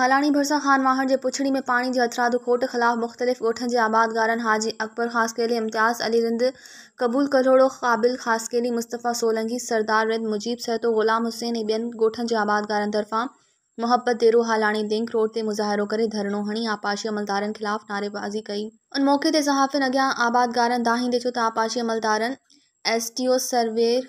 हालाणी भरसा ख़ान वाहण जे पुछड़ी में पानी जे अथरादु खोट ख़िलाफ़ मुख़्तलिफ़ ॻोठनि जे आबादगारनि हाजी अकबर ख़ासकेली इम्तियाज़ अली रिंद, क़बूल करोड़ो क़ाबिल ख़ासकेली मुस्तफ़ा सोलंगी सरदार रिंद मुजीब सहतो ग़ुलाम हुसैन ऐं ॿियनि ॻोठनि जे आबादगारनि तरफ़ां मोहब्बत देरो हालाणी लिंक रोड ते मुज़ाहिरो करे धरणो हणी आपाशी अमलदारनि ख़िलाफ़ नारेबाज़ी कई। उन मौक़े ते सहाफ़िन अॻियाँ आबादगारनि दाहींदे छो त आपाशी अमलदारनि एस टी ओ सर्वेर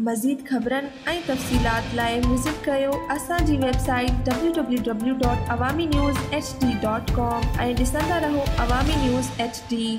मज़ीद खबर ऐं तफ़सीलात लाइ विज़िट कर असांजी website W W W dot Awami news H D dot com ऐं ॾिसंदा न्यूज़ एच डी।